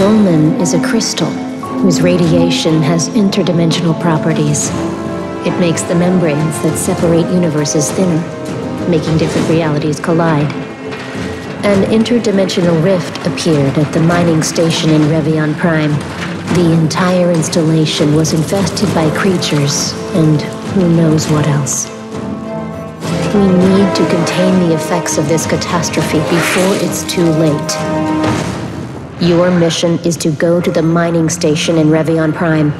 Dolmen is a crystal whose radiation has interdimensional properties. It makes the membranes that separate universes thinner, making different realities collide. An interdimensional rift appeared at the mining station in Revion Prime. The entire installation was infested by creatures, and who knows what else. We need to contain the effects of this catastrophe before it's too late. Your mission is to go to the mining station in Revion Prime,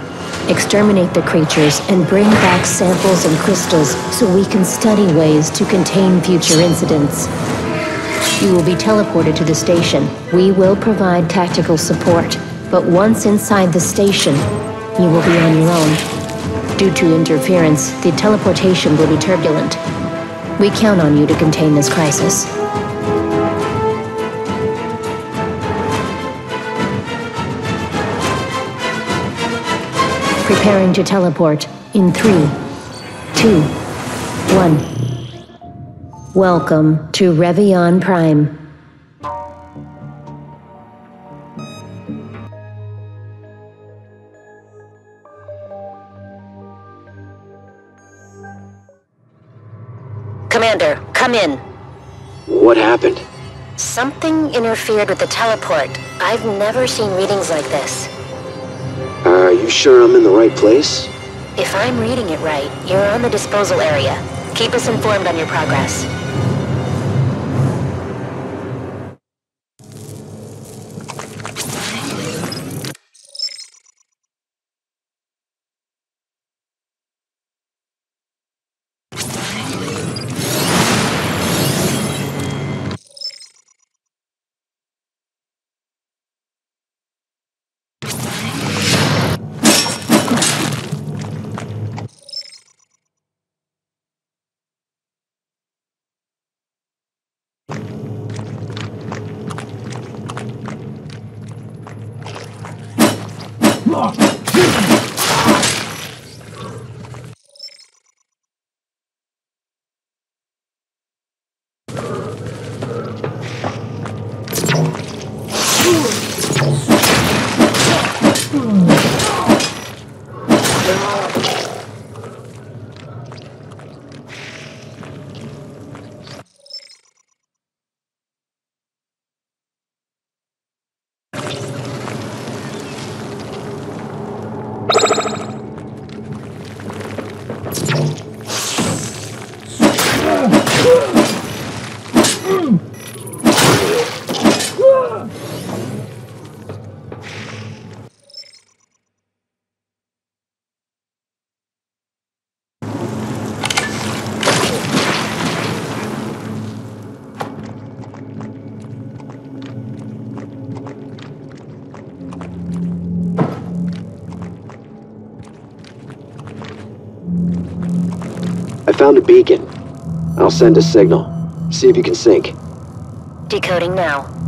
exterminate the creatures, and bring back samples and crystals so we can study ways to contain future incidents. You will be teleported to the station. We will provide tactical support, but once inside the station, you will be on your own. Due to interference, the teleportation will be turbulent. We count on you to contain this crisis. Preparing to teleport in three, two, one. Welcome to Revion Prime. Commander, come in. What happened? Something interfered with the teleport. I've never seen readings like this. Are you sure I'm in the right place? If I'm reading it right, you're on the disposal area. Keep us informed on your progress. Found a beacon. I'll send a signal. See if you can sync. Decoding now.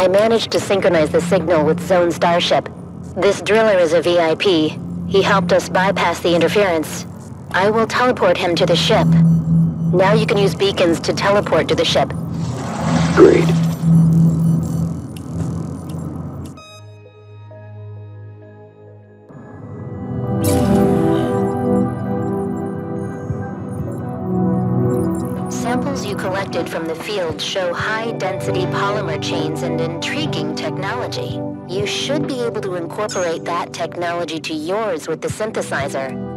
I managed to synchronize the signal with Zoan Starship. This driller is a VIP. He helped us bypass the interference. I will teleport him to the ship. Now you can use beacons to teleport to the ship. Great. Show high-density polymer chains and intriguing technology. You should be able to incorporate that technology to yours with the synthesizer.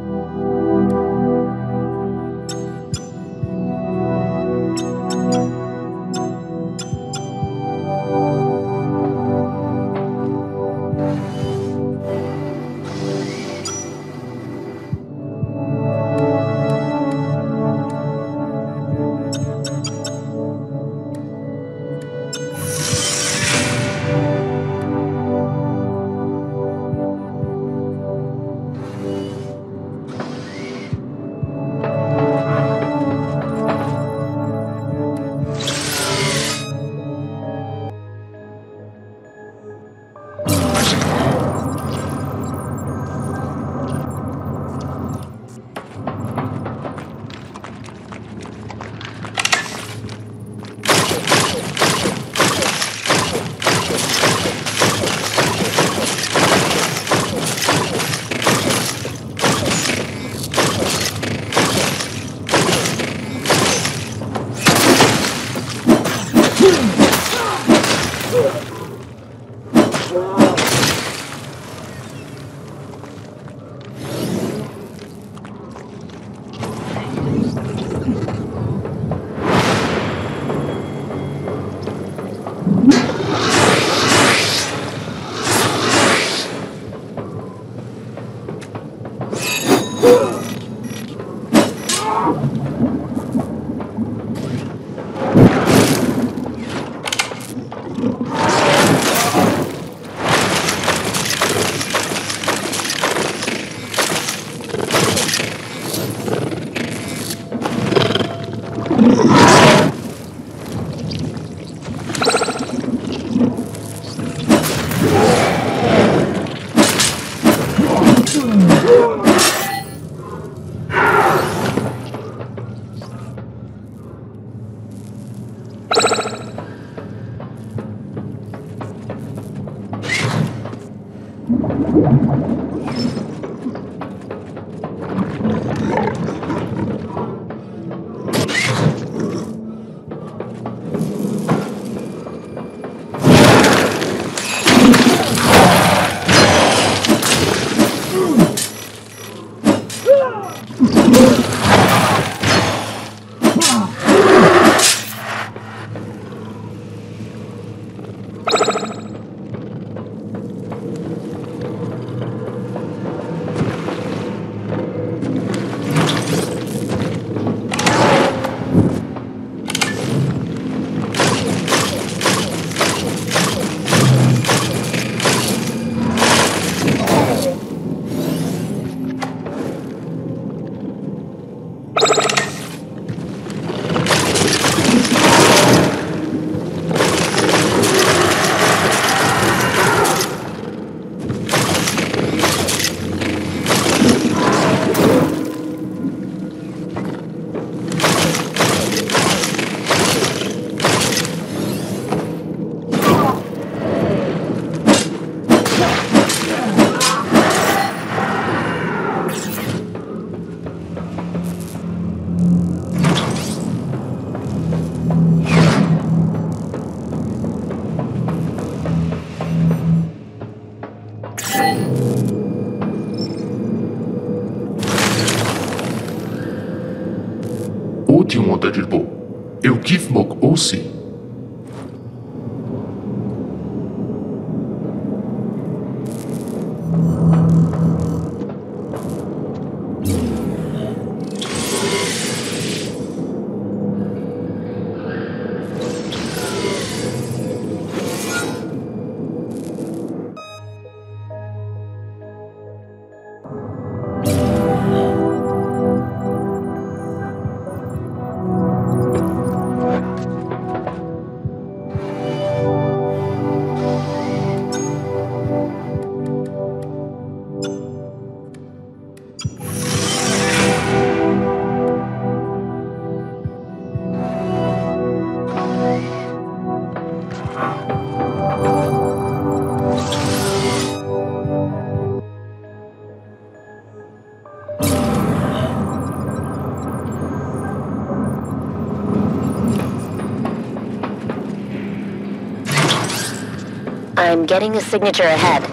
I'm getting a signature ahead.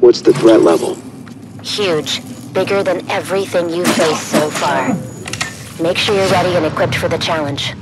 What's the threat level? Huge. Bigger than everything you've faced so far. Make sure you're ready and equipped for the challenge.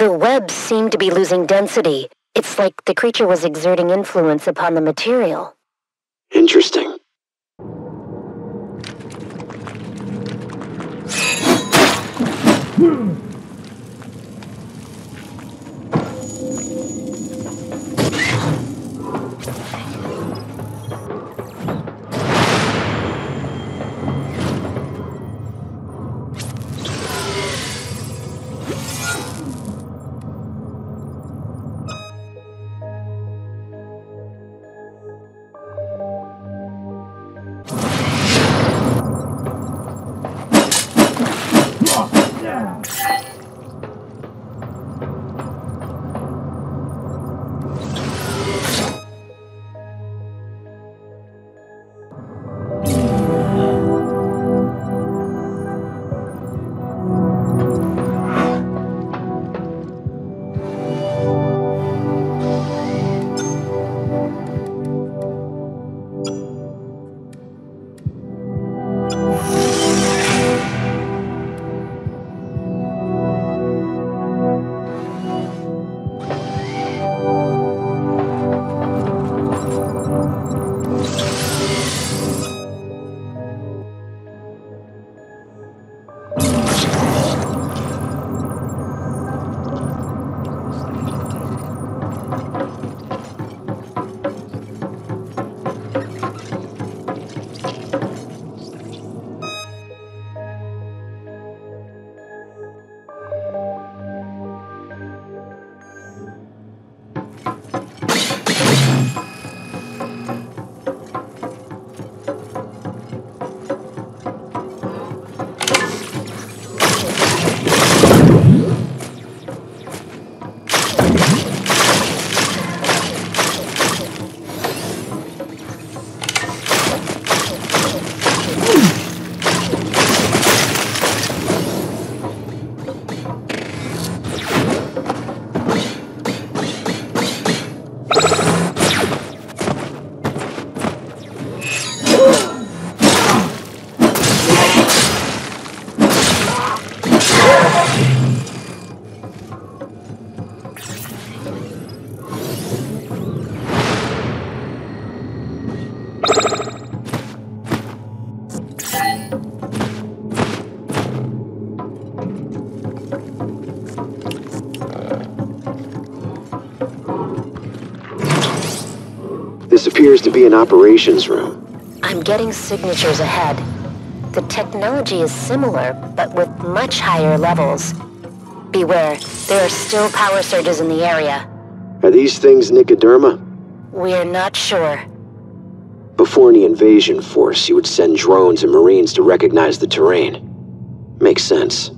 The web seemed to be losing density. It's like the creature was exerting influence upon the material. Appears to be an operations room. I'm getting signatures ahead. The technology is similar, but with much higher levels. Beware, there are still power surges in the area. Are these things Nicoderma? We're not sure. Before any invasion force, you would send drones and marines to recognize the terrain. Makes sense.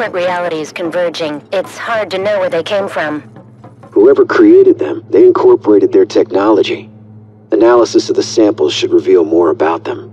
Different realities converging, it's hard to know where they came from. Whoever created them, they incorporated their technology. Analysis of the samples should reveal more about them.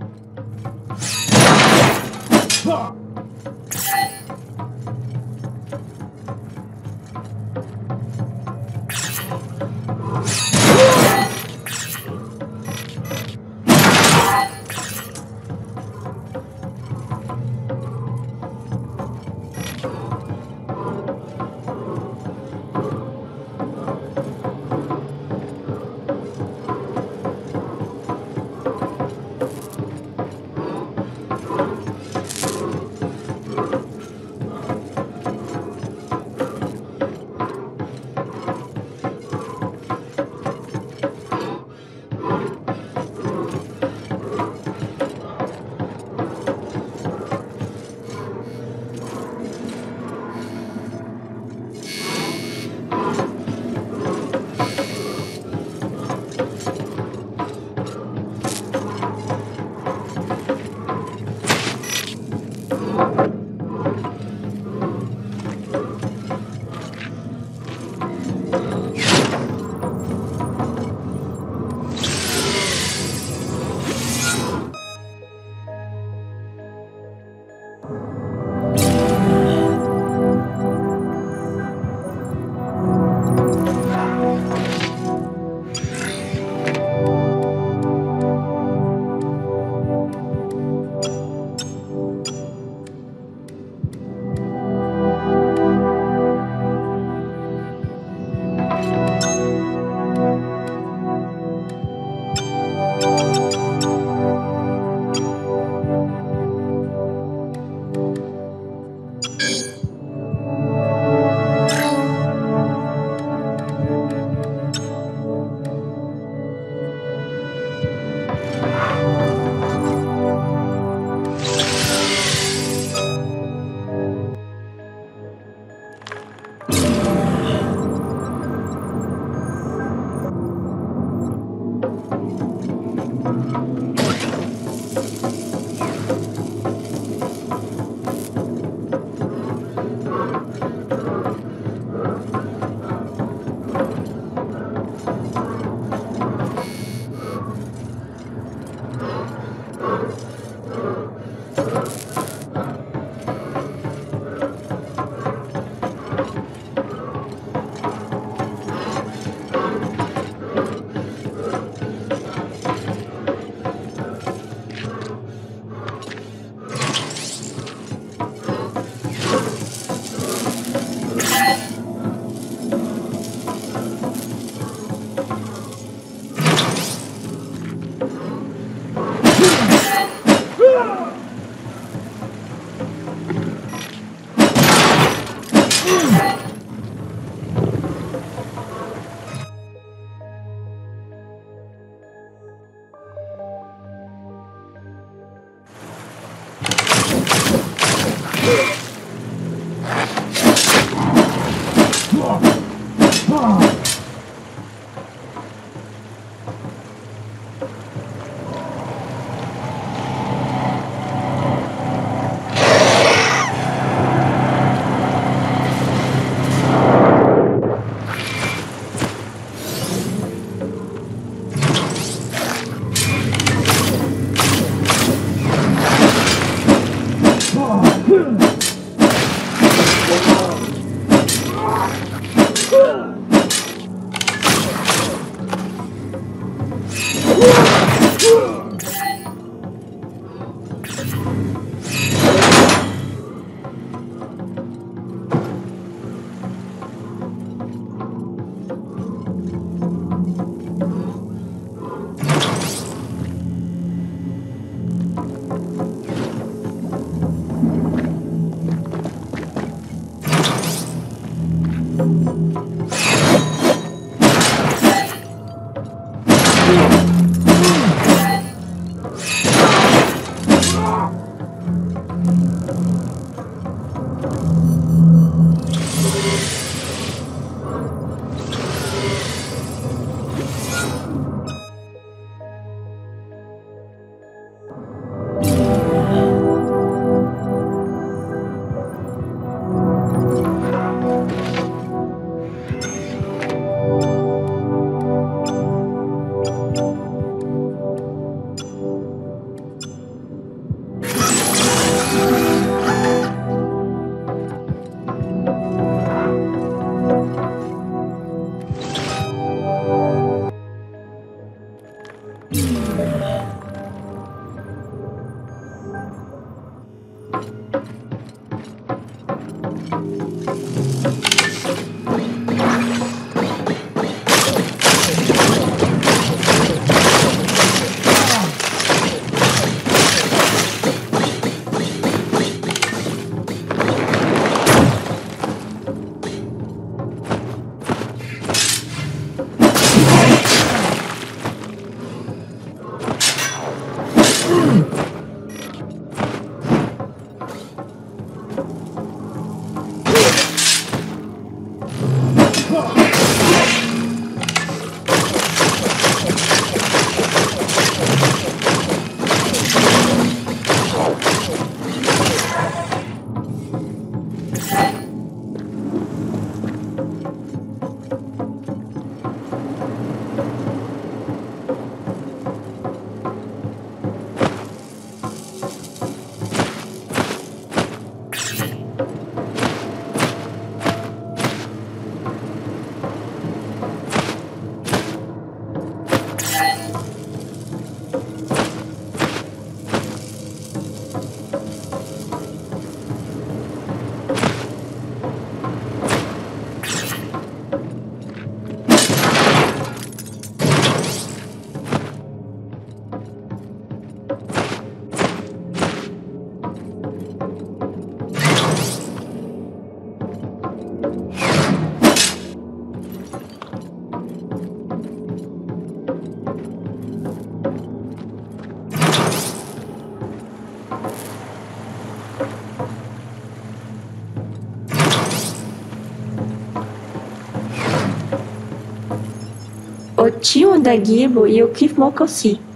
Tio da Gilbo e o Kif Mokossi.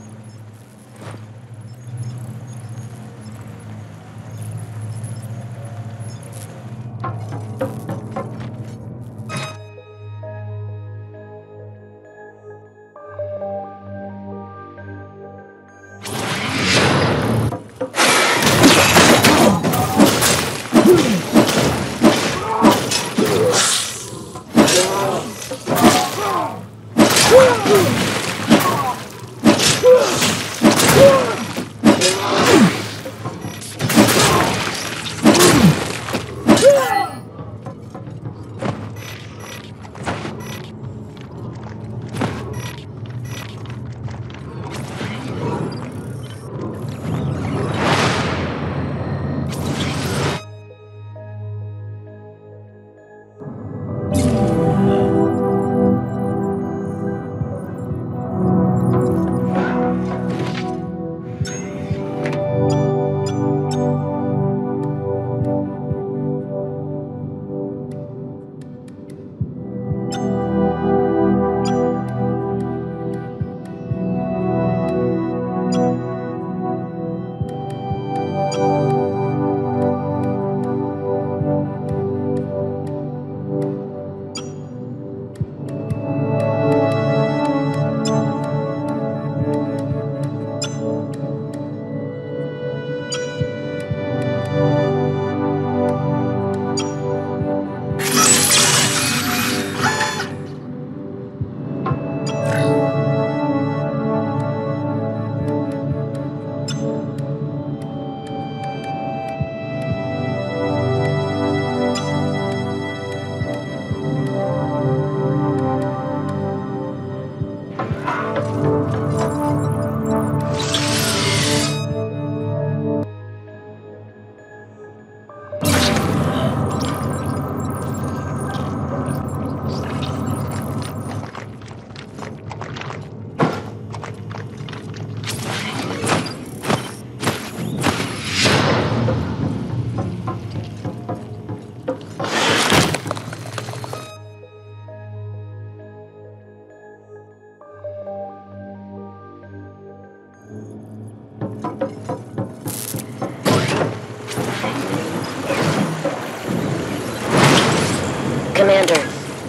Commander,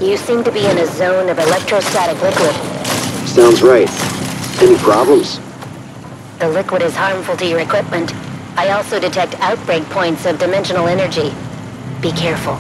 you seem to be in a zone of electrostatic liquid. Sounds right. Any problems? The liquid is harmful to your equipment. I also detect outbreak points of dimensional energy. Be careful.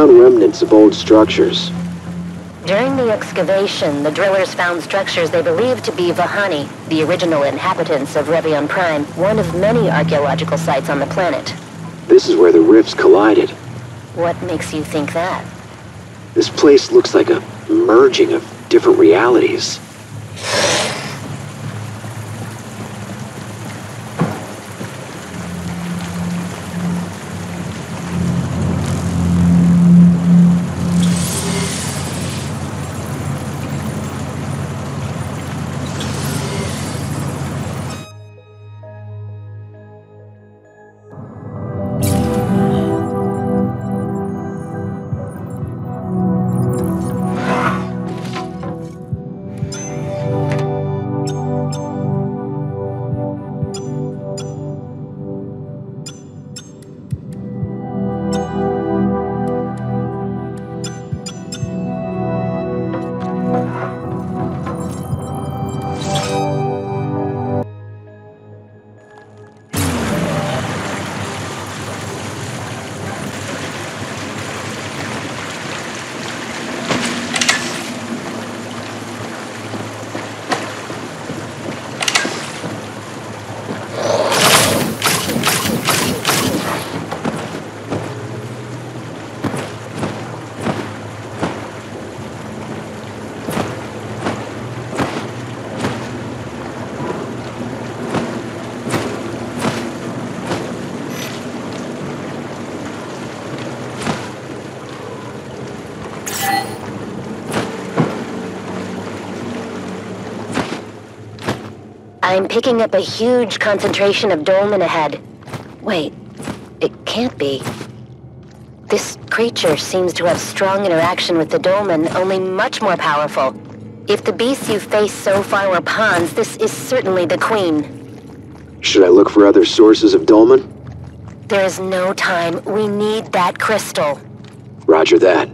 Found remnants of old structures. During the excavation, the drillers found structures they believed to be Vahani, the original inhabitants of Revion Prime, one of many archaeological sites on the planet. This is where the rifts collided. What makes you think that? This place looks like a merging of different realities. I'm picking up a huge concentration of dolmen ahead. Wait, it can't be. This creature seems to have strong interaction with the dolmen, only much more powerful. If the beasts you faced so far were pawns, this is certainly the queen. Should I look for other sources of dolmen? There is no time. We need that crystal. Roger that.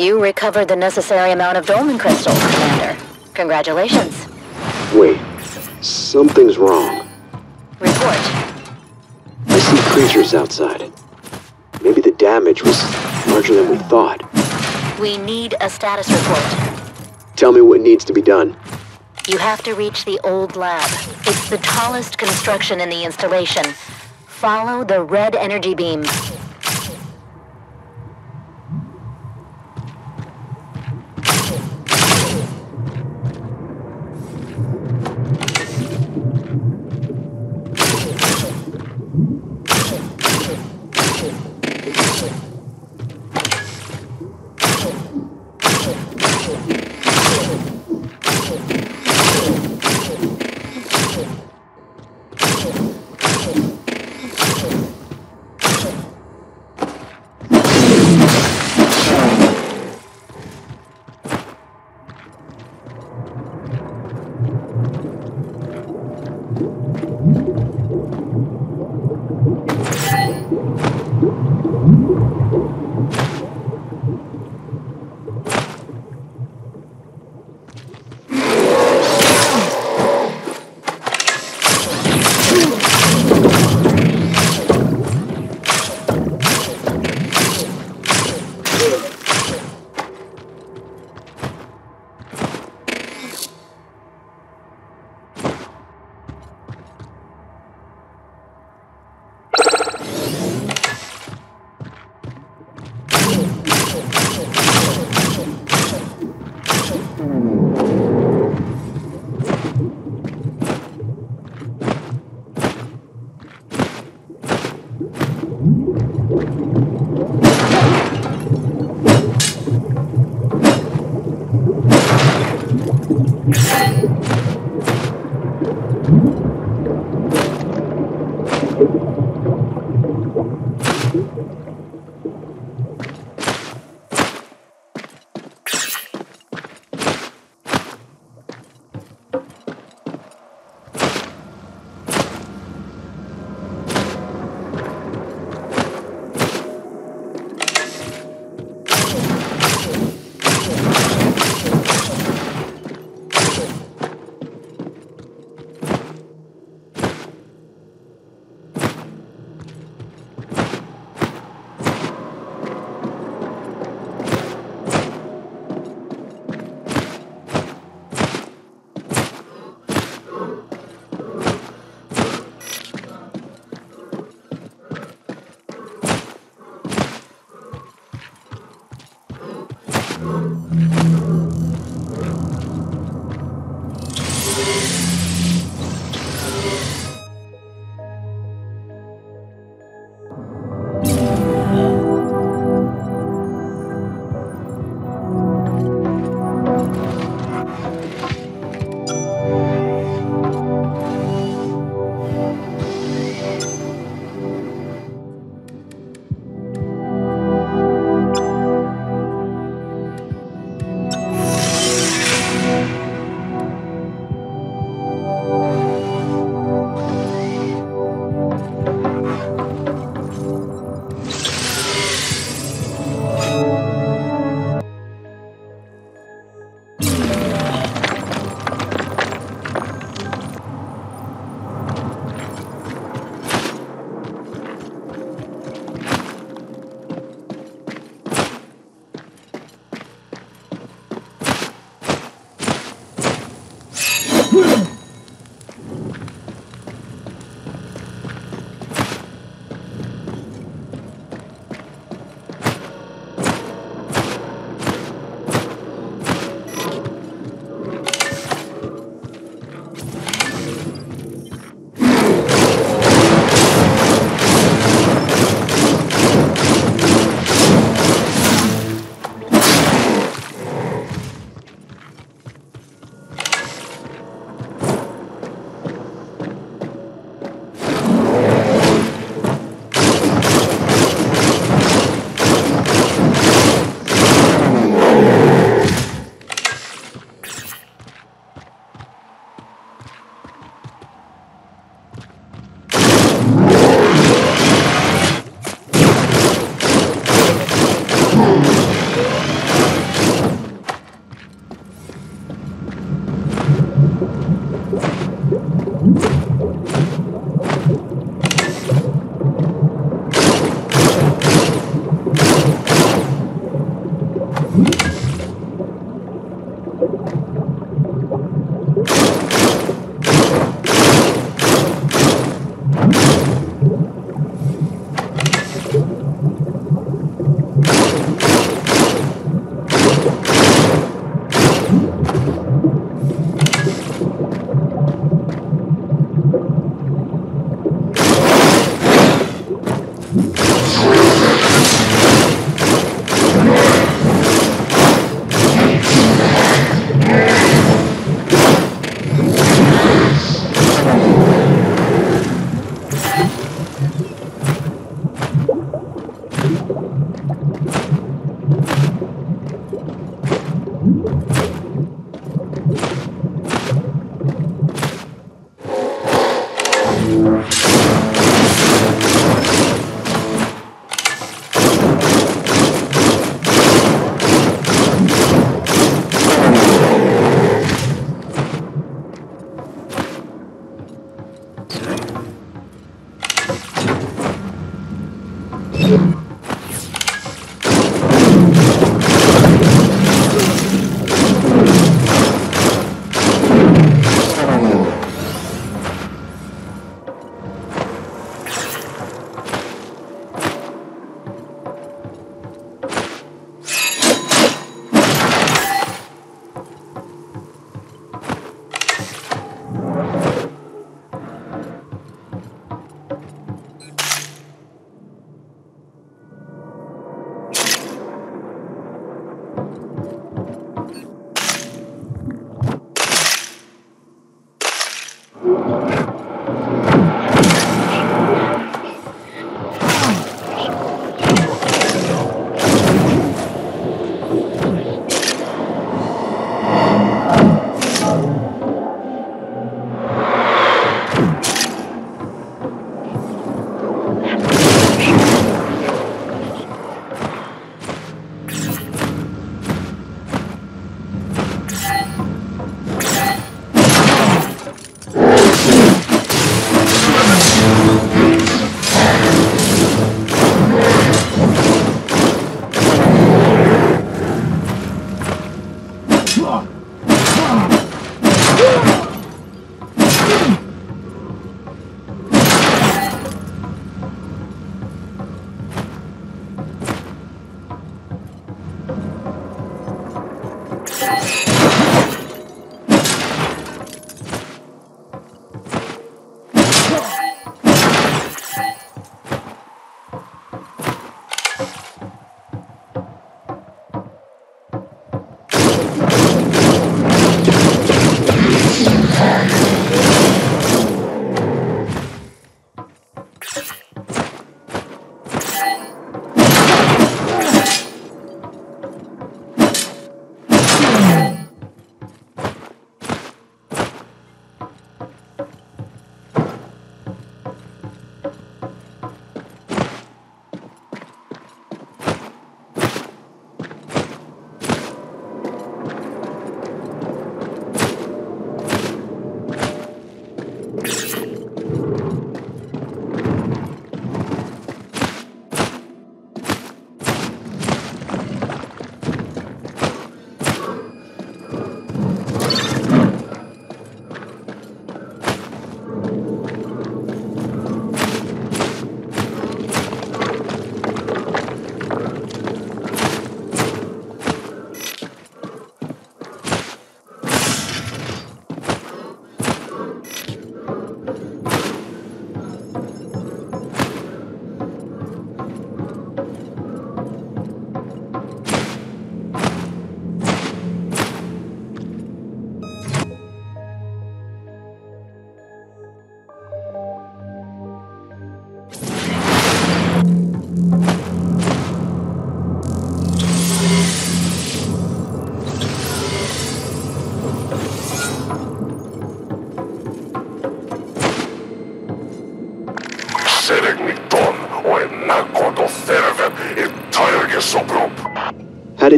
You recovered the necessary amount of Dolmen crystal, Commander. Congratulations. Wait, something's wrong. Report. I see creatures outside. Maybe the damage was larger than we thought. We need a status report. Tell me what needs to be done. You have to reach the old lab. It's the tallest construction in the installation. Follow the red energy beam.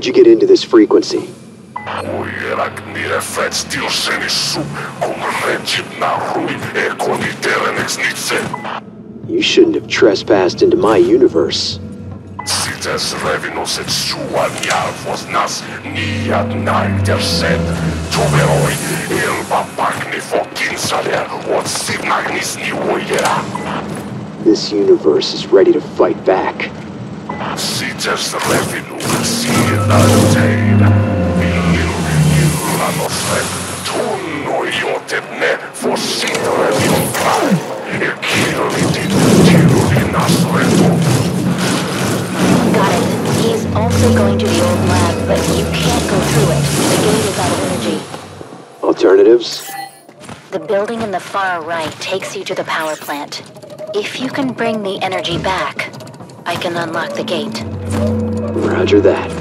Did you get into this frequency? You shouldn't have trespassed into my universe. This universe is ready to fight back. Sites revinu sienalteid, illil illanos rep, tunno iotet ne fossit revinum prae, cirlitit tirulinas retum. Got it. He's also going to the old lab, but you can't go through it. The gate is out of energy. Alternatives? The building in the far right takes you to the power plant. If you can bring the energy back, I can unlock the gate. Roger that.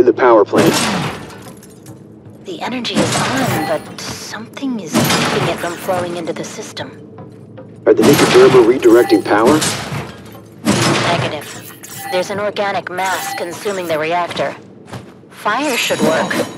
Alright, the power plant. The energy is on, but something is keeping it from flowing into the system. Are the Nicoderma redirecting power? Negative. There's an organic mass consuming the reactor. Fire should work.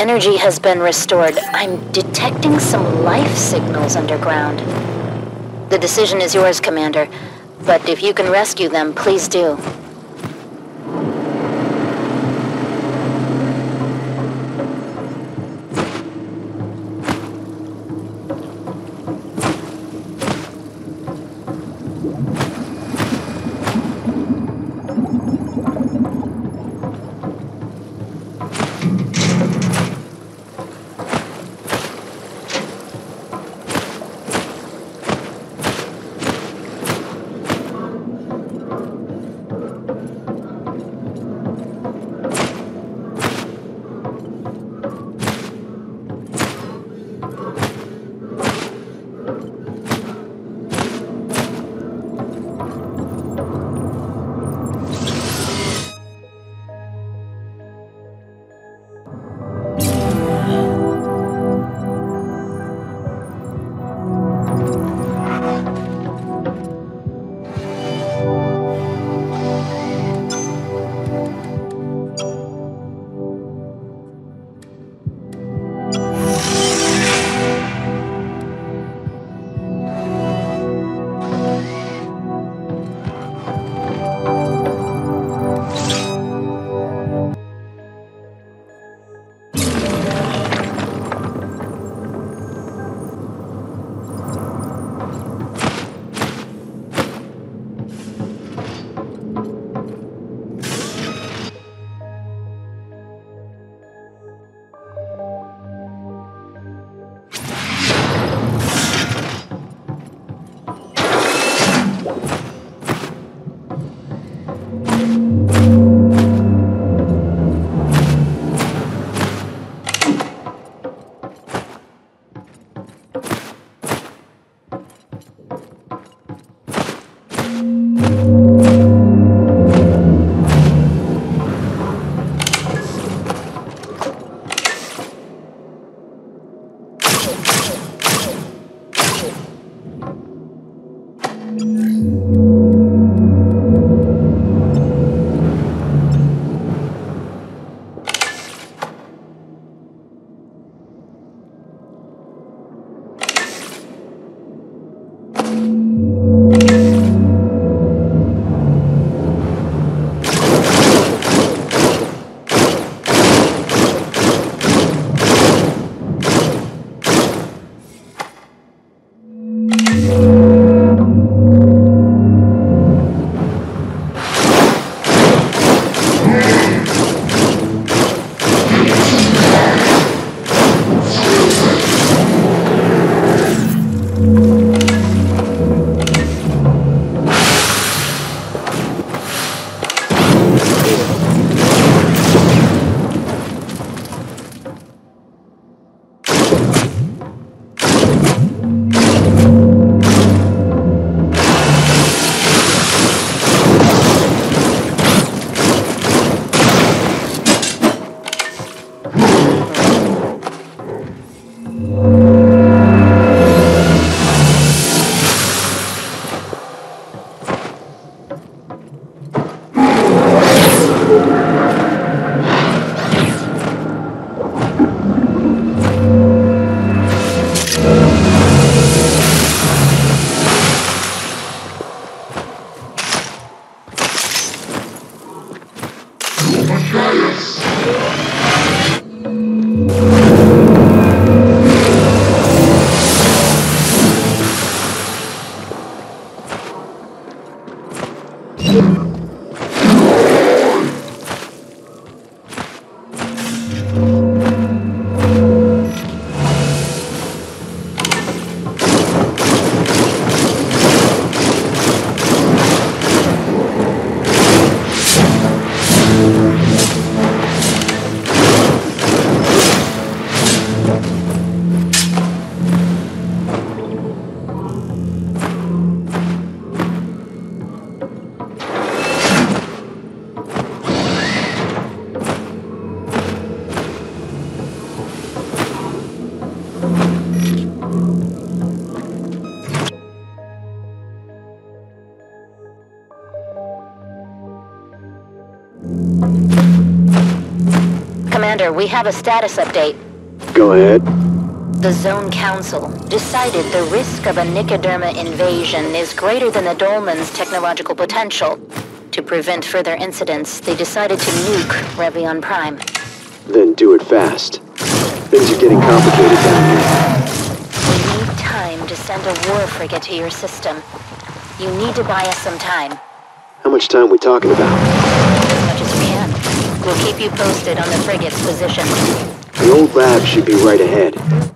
Energy has been restored. I'm detecting some life signals underground. The decision is yours, Commander. But if you can rescue them, please do. Commander, we have a status update. Go ahead. The Zoan Council decided the risk of a Nicoderma invasion is greater than the Dolmen's technological potential. To prevent further incidents, they decided to nuke Revion Prime. Then do it fast. Things are getting complicated down here. We need time to send a war frigate to your system. You need to buy us some time, How much time we talking about? We'll keep you posted on the frigate's position. The old lab should be right ahead.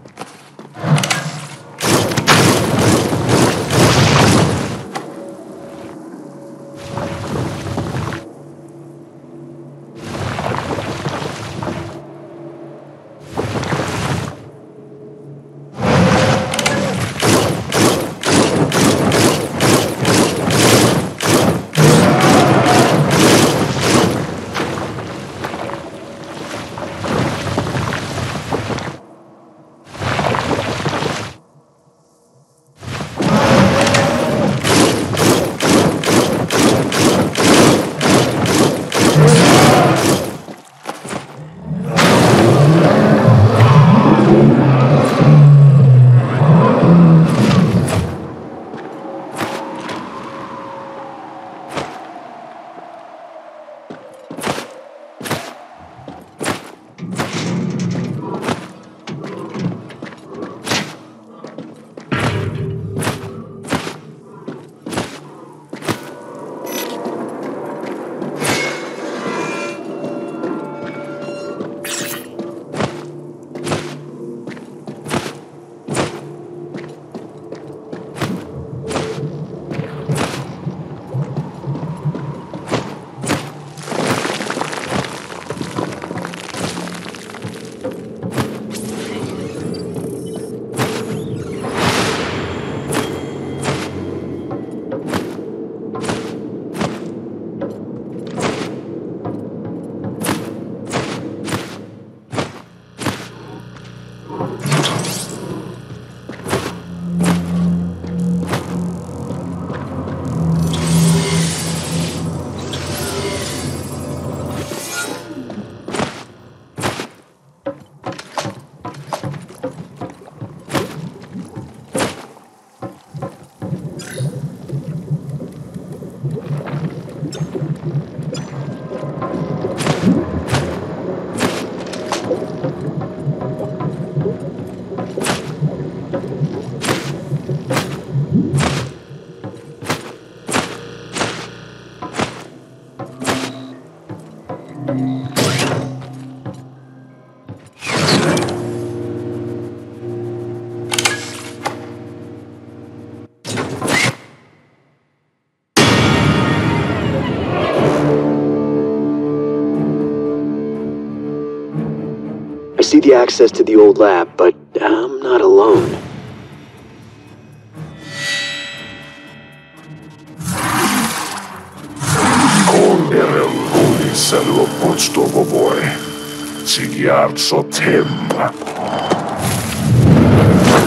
The access to the old lab, but I'm not alone. Konerel uudisen loppustuvo voi. Sigiart sotem.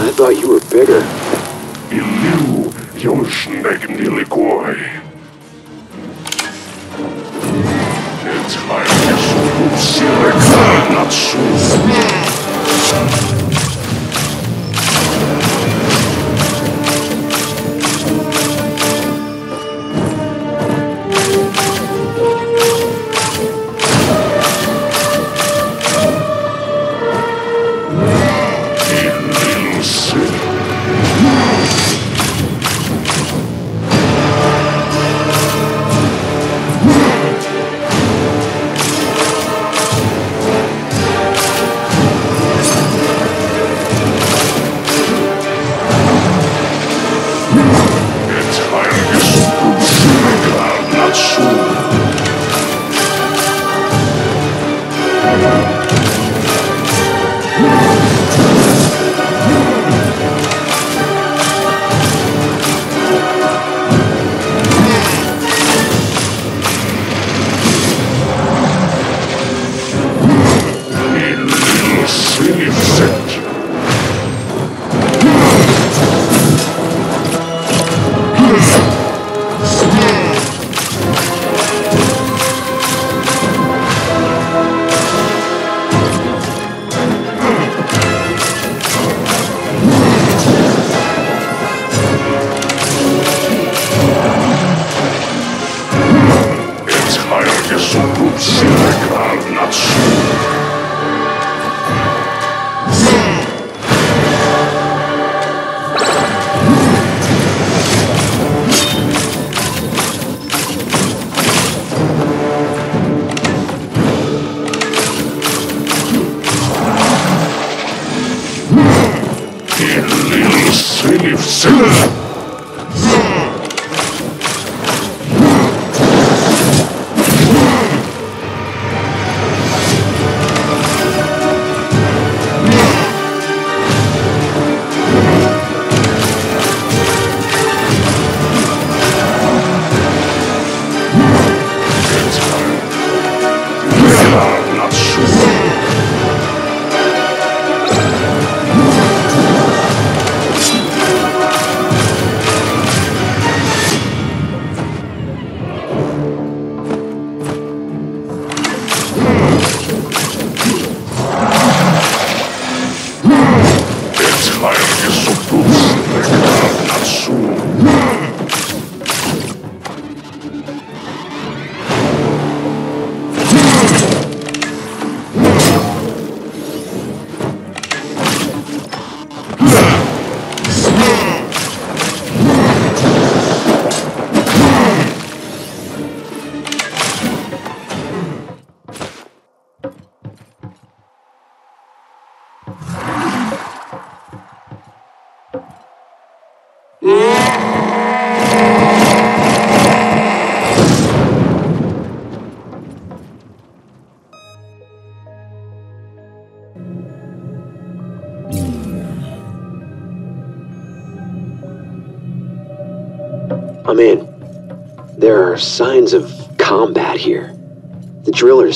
I thought you were bigger. Illiu jonsnek nilikoi. It's haike sun sille kannat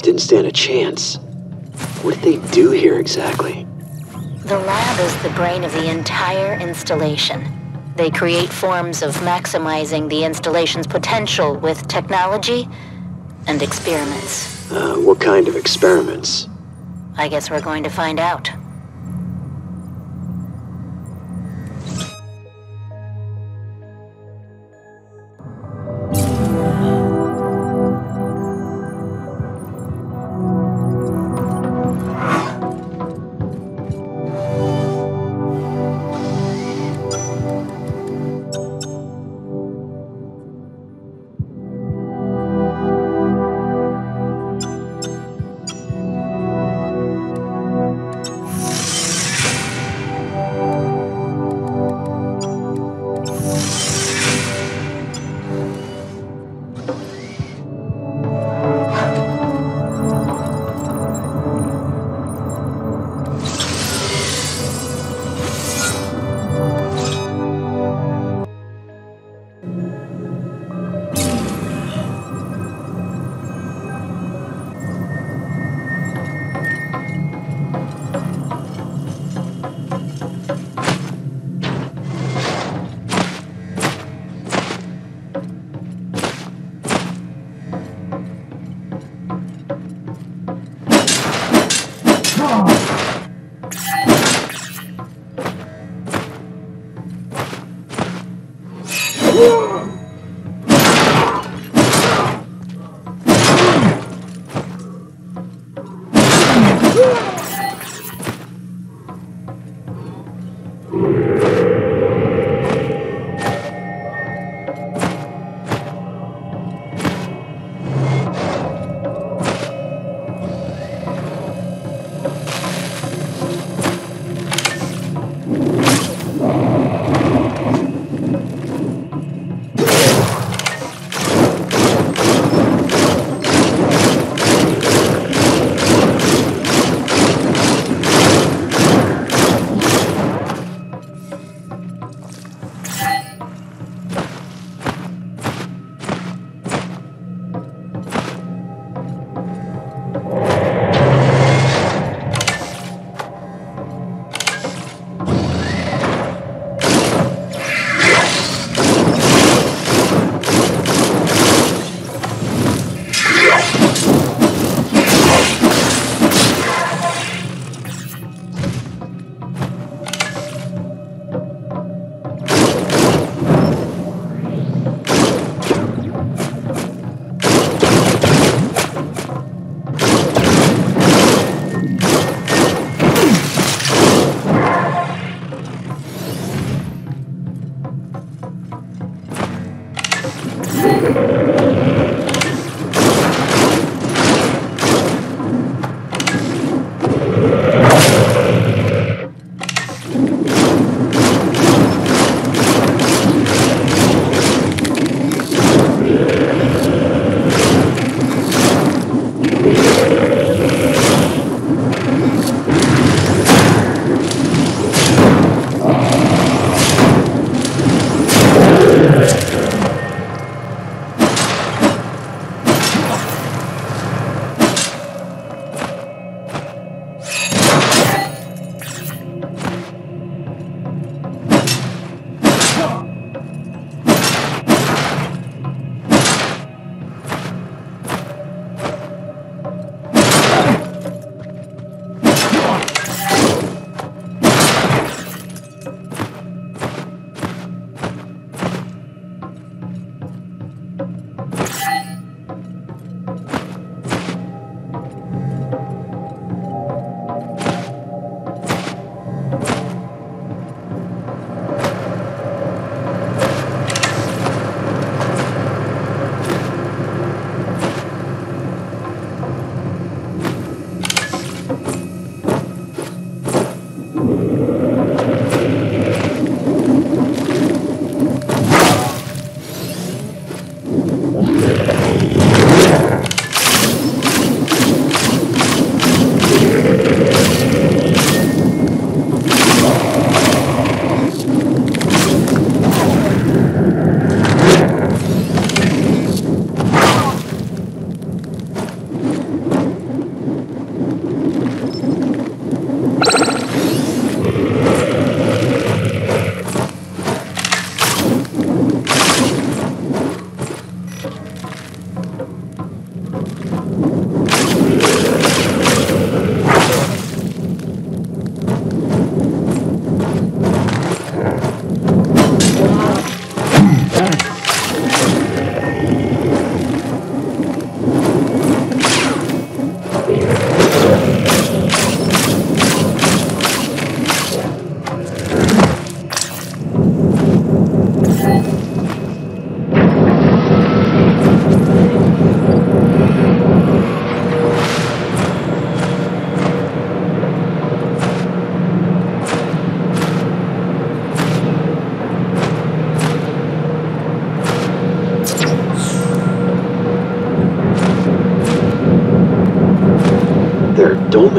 didn't stand a chance. What did they do here exactly? The lab is the brain of the entire installation. They create forms of maximizing the installation's potential with technology and experiments. Uh, what kind of experiments? I guess we're going to find out.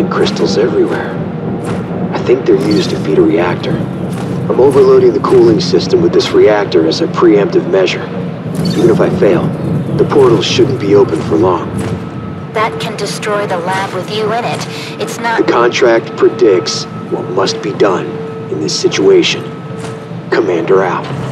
Crystals everywhere. I think they're used to feed a reactor. I'm overloading the cooling system with this reactor as a preemptive measure. Even if I fail, the portals shouldn't be open for long. That can destroy the lab with you in it. It's not... The contract predicts what must be done in this situation. Commander out.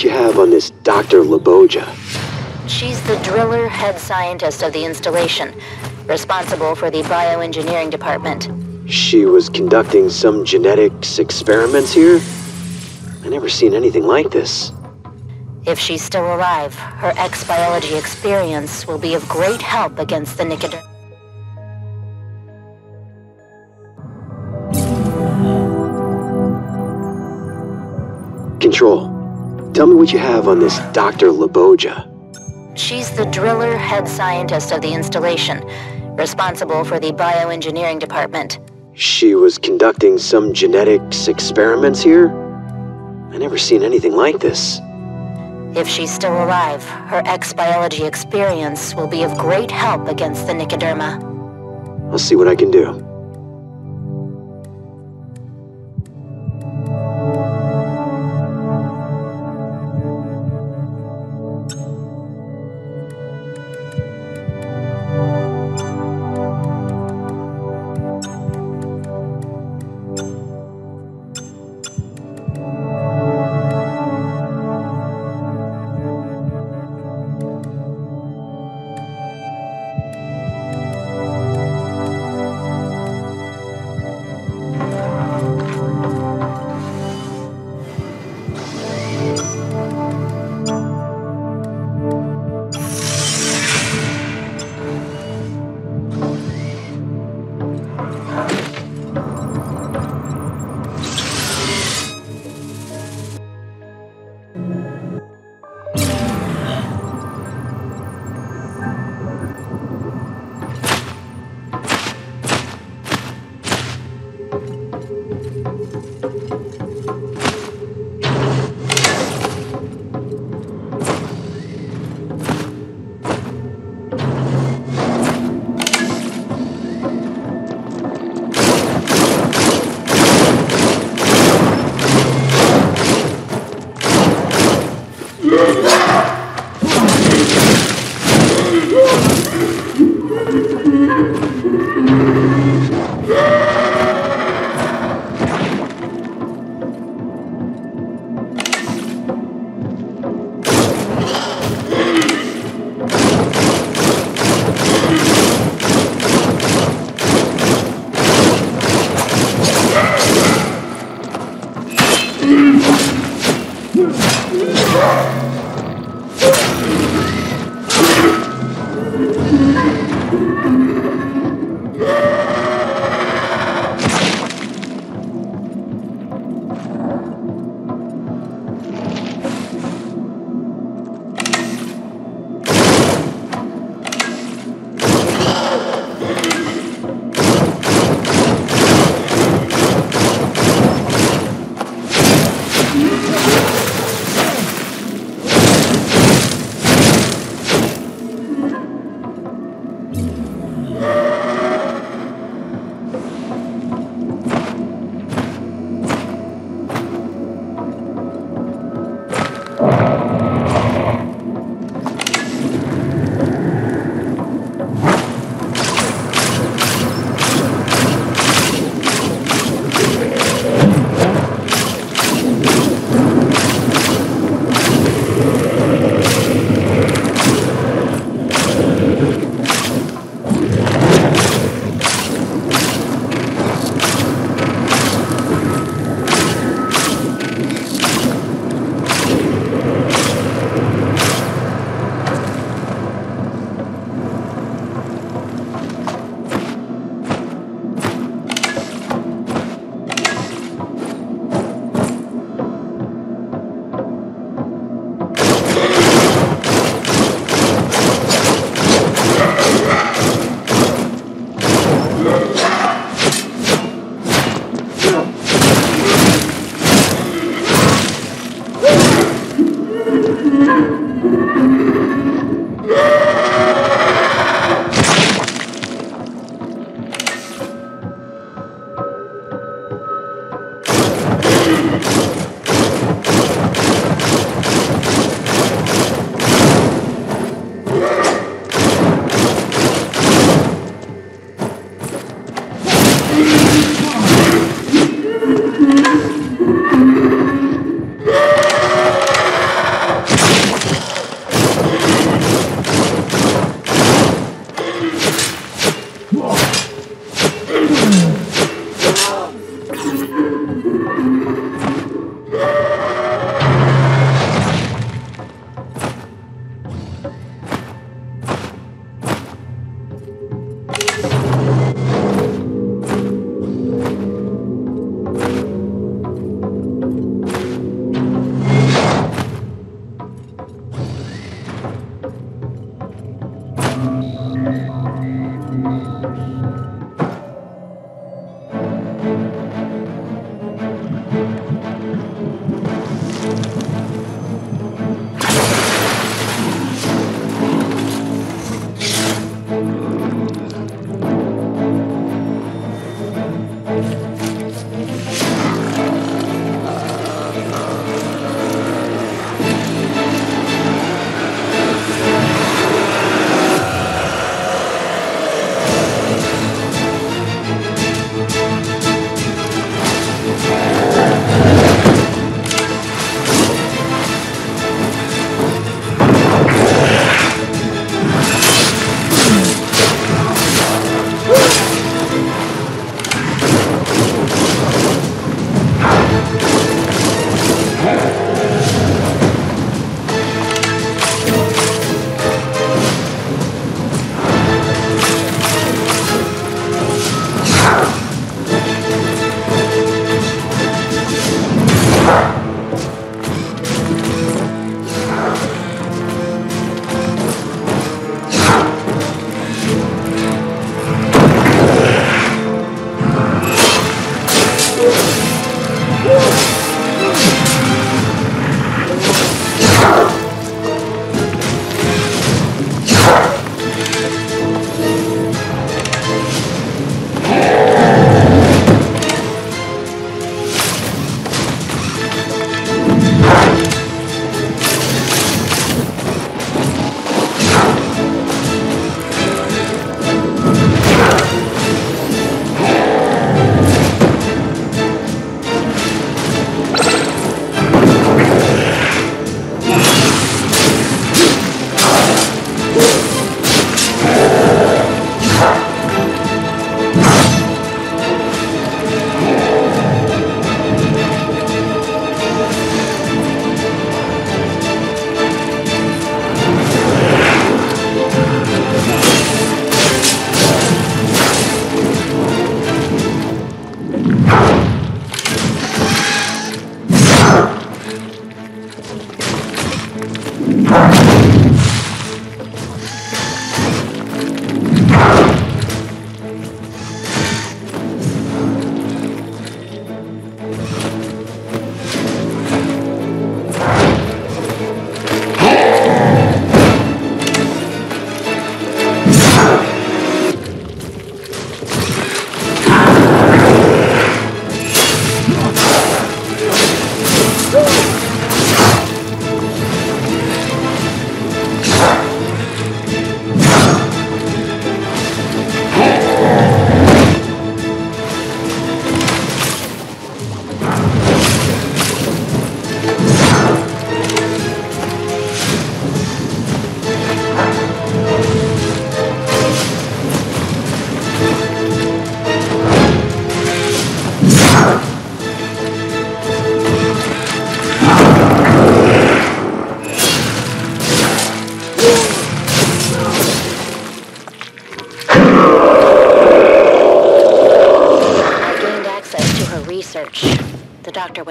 What you have on this Dr. Laboja. She's the driller head scientist of the installation, responsible for the bioengineering department. She was conducting some genetics experiments here? I never seen anything like this. If she's still alive, her ex-biology experience will be of great help against the Nicoder... Control. Tell me what you have on this Dr. Laboja. She's the driller head scientist of the installation, responsible for the bioengineering department. She was conducting some genetics experiments here? I never seen anything like this. If she's still alive, her ex-biology experience will be of great help against the Nicoderma. I'll see what I can do.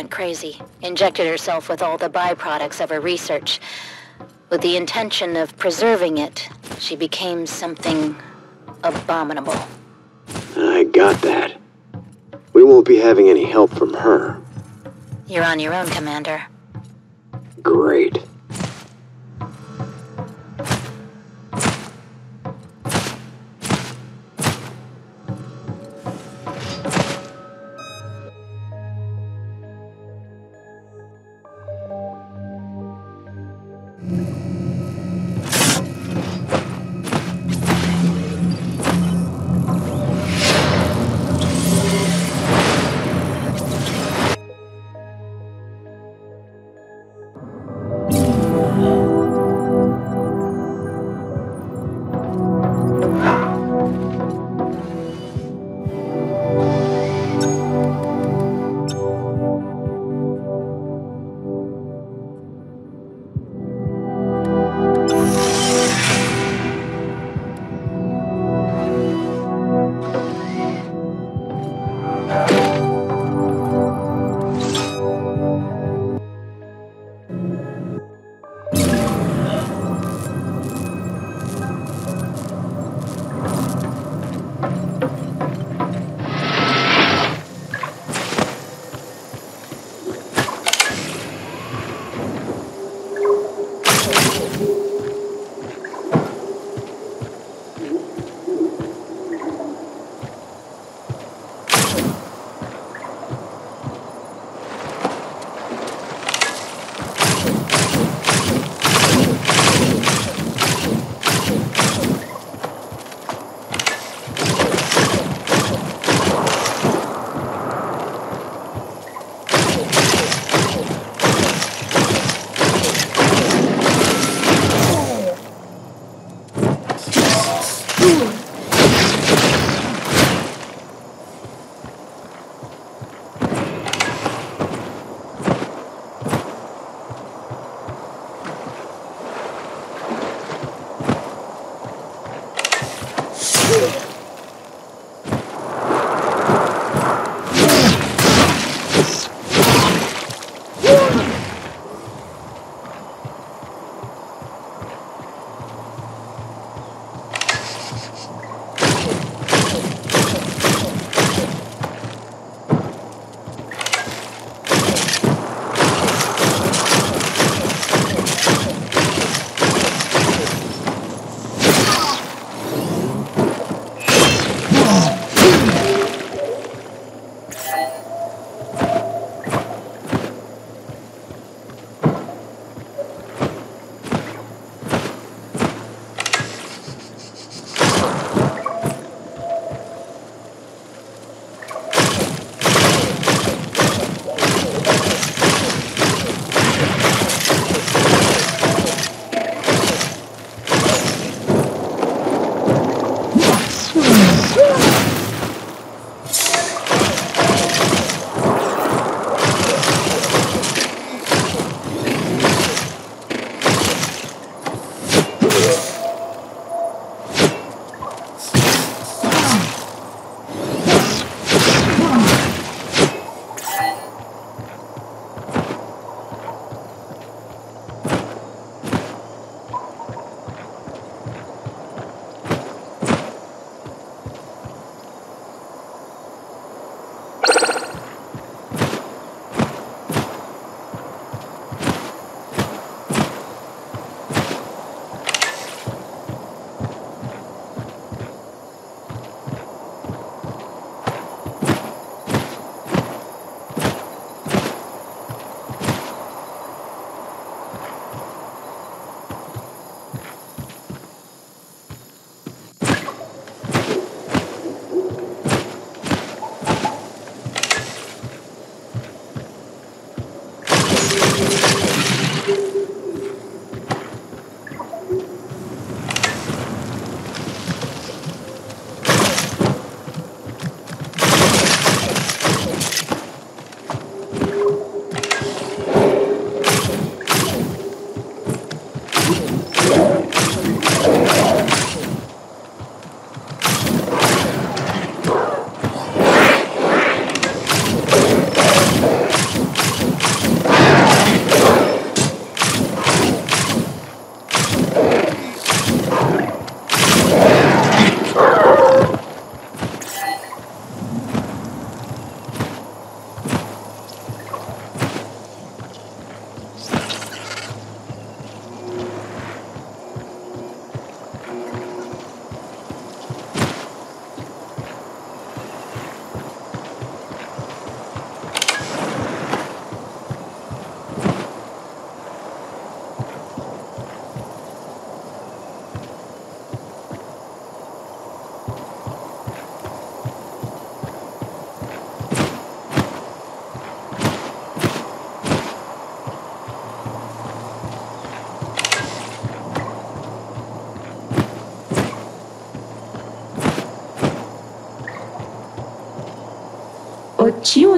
Went crazy, injected herself with all the byproducts of her research. With the intention of preserving it, she became something abominable. I got that. We won't be having any help from her. You're on your own, Commander.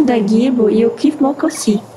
Dagibo e o Kif Mokosi.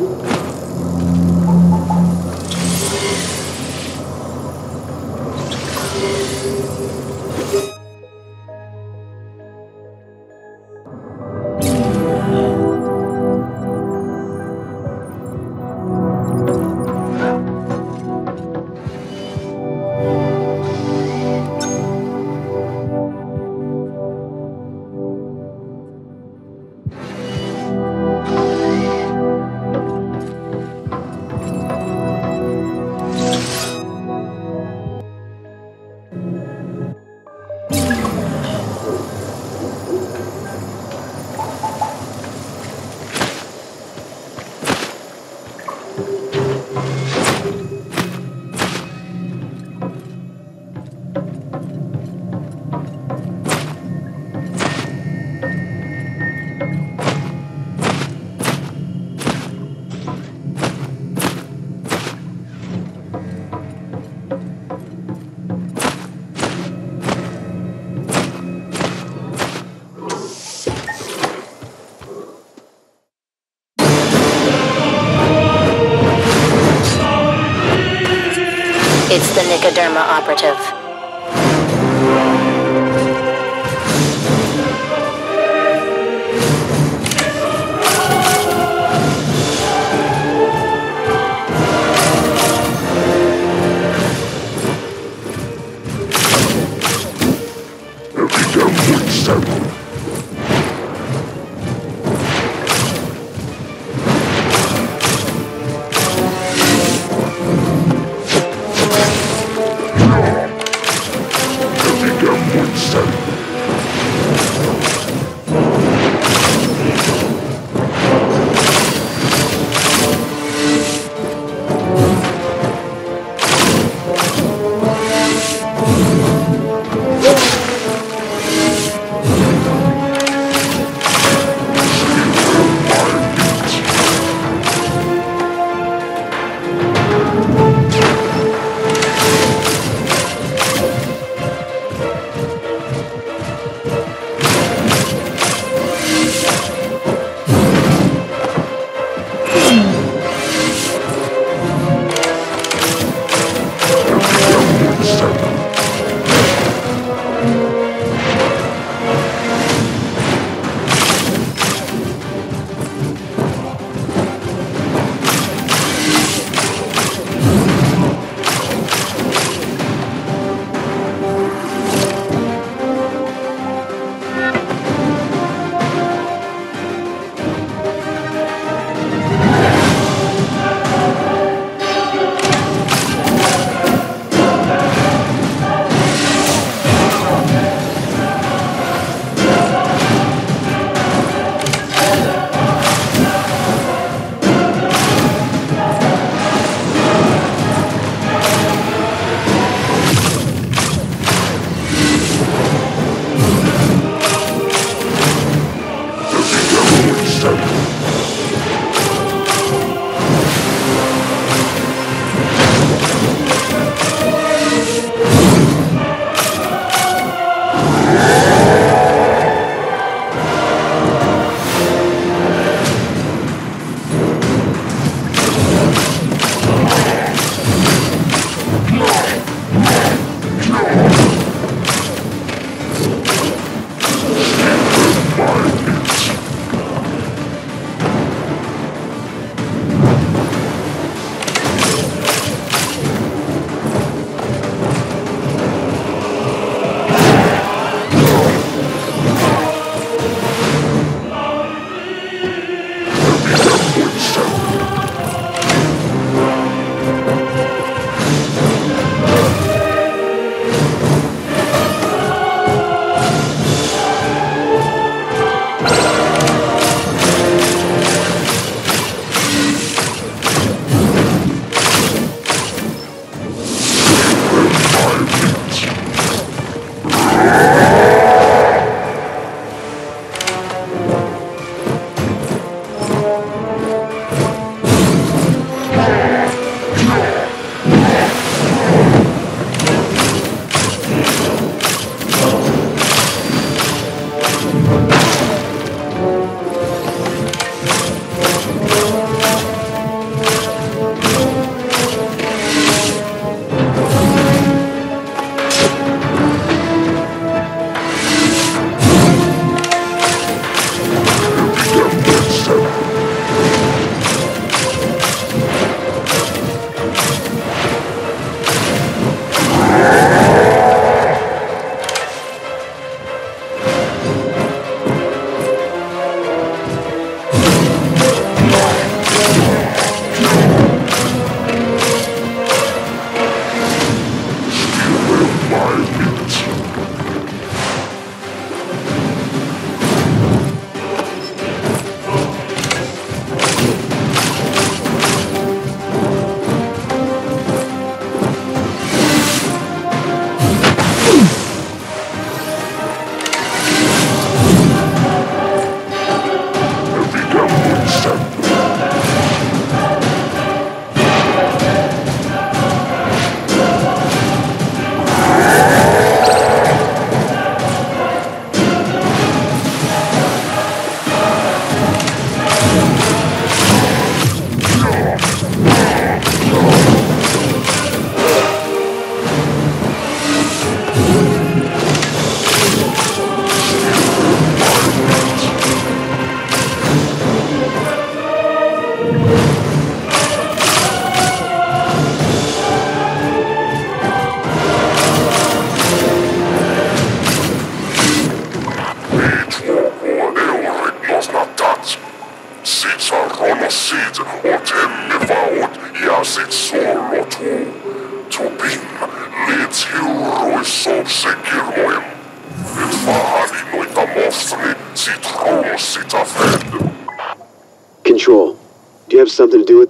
It's the Nicoderma operative.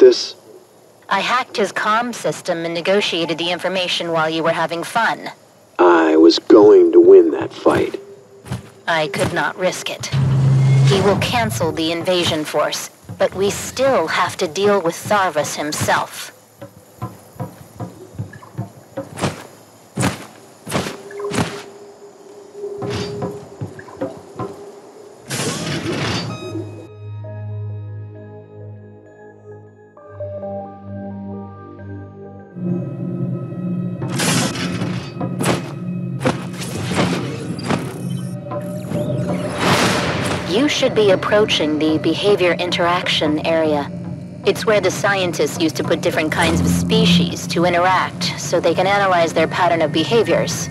This? I hacked his comm system and negotiated the information while you were having fun. I was going to win that fight. I could not risk it. He will cancel the invasion force, but we still have to deal with Tharvas himself. Be approaching the behavior interaction area. It's where the scientists used to put different kinds of species to interact so they can analyze their pattern of behaviors.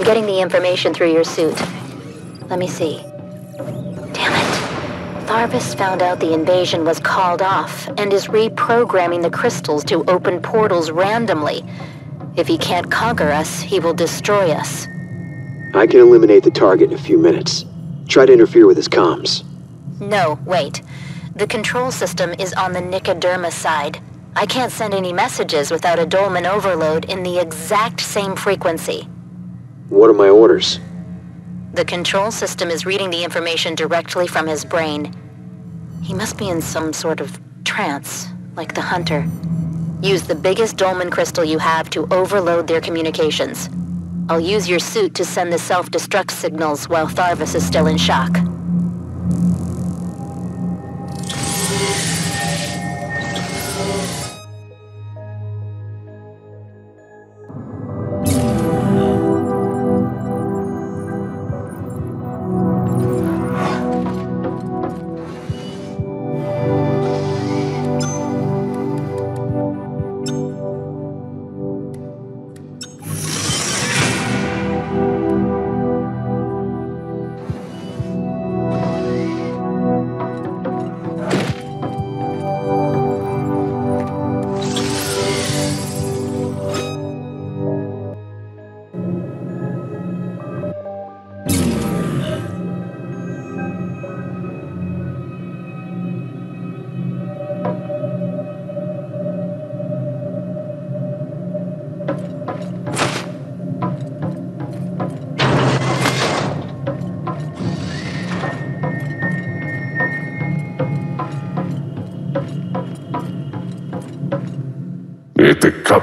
I'm getting the information through your suit. Let me see. Damn it. Tharvis found out the invasion was called off and is reprogramming the crystals to open portals randomly. If he can't conquer us, he will destroy us. I can eliminate the target in a few minutes. Try to interfere with his comms. No, wait. The control system is on the Nicoderma side. I can't send any messages without a dolmen overload in the exact same frequency. What are my orders? The control system is reading the information directly from his brain. He must be in some sort of trance, like the Hunter. Use the biggest dolmen crystal you have to overload their communications. I'll use your suit to send the self-destruct signals while Tharvis is still in shock.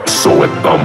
Ete it et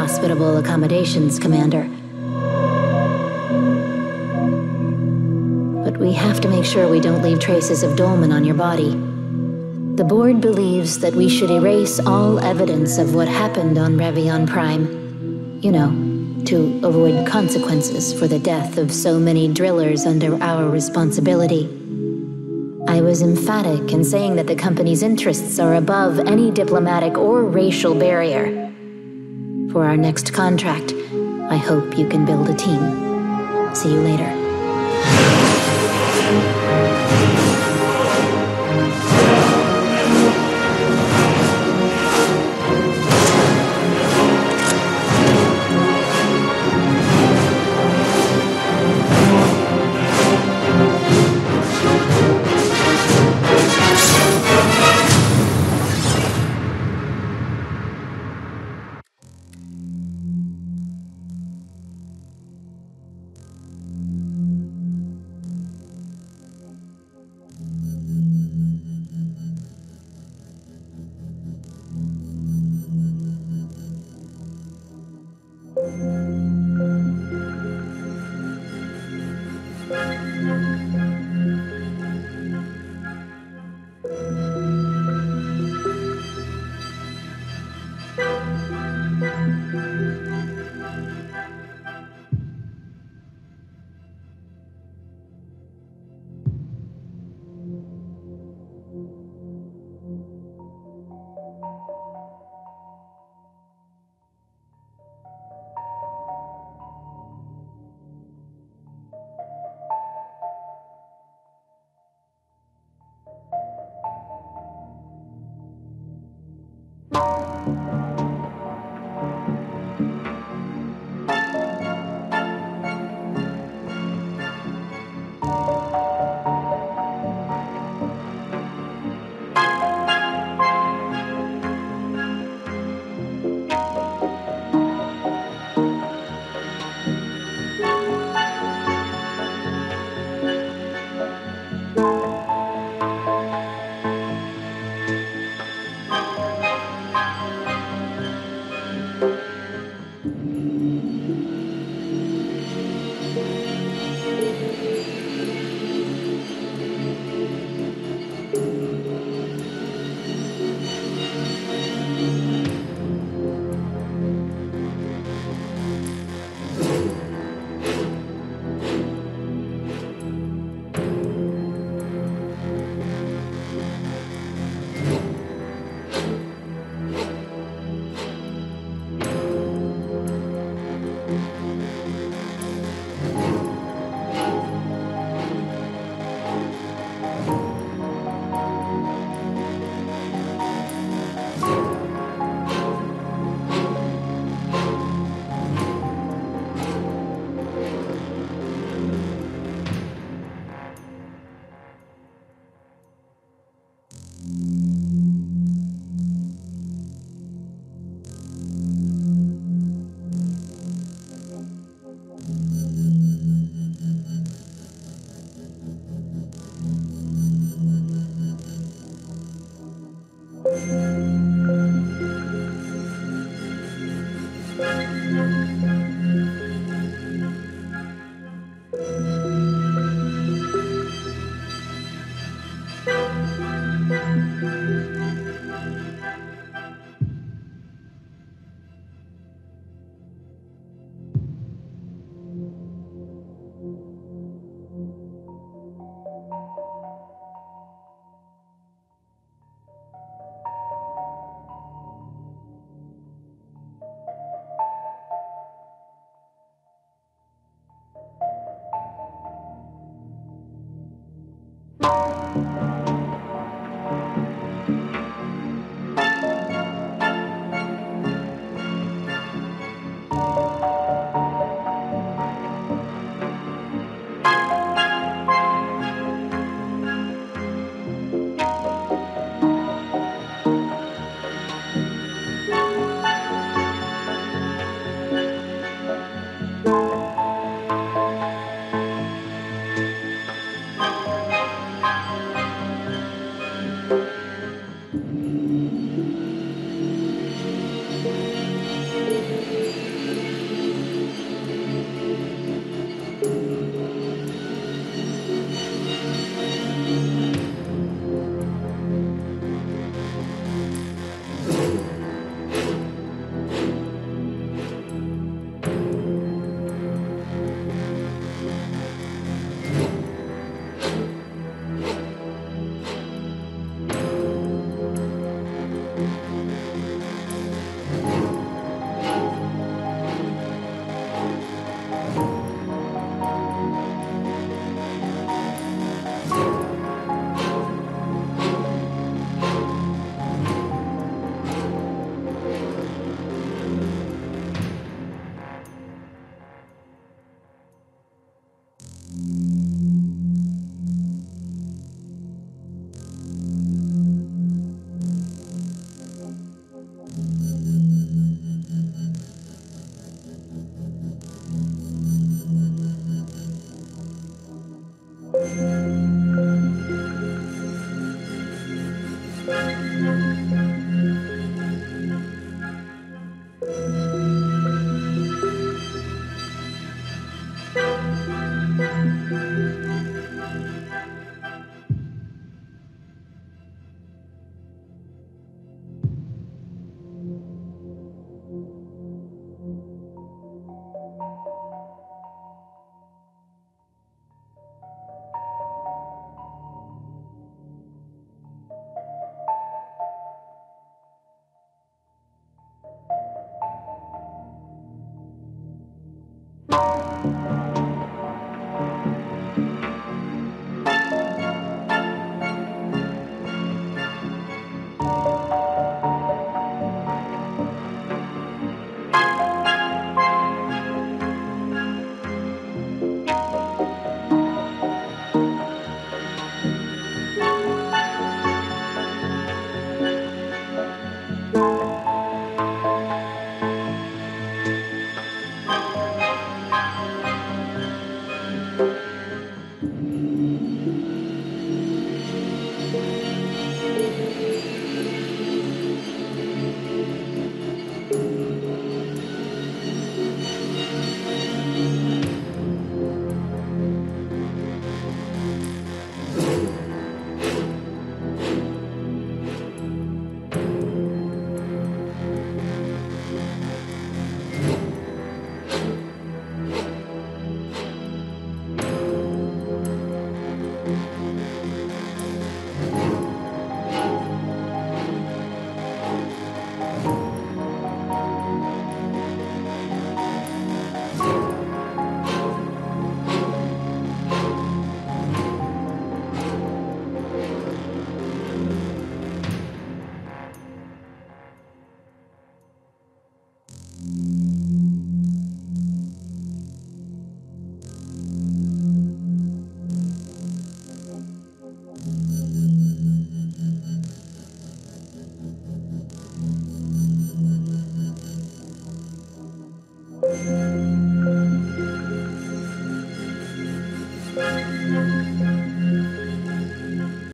inhospitable accommodations, Commander. But we have to make sure we don't leave traces of Dolmen on your body. The board believes that we should erase all evidence of what happened on Revion Prime. You know, to avoid consequences for the death of so many drillers under our responsibility. I was emphatic in saying that the company's interests are above any diplomatic or racial barrier. For our next contract, I hope you can build a team. See you later.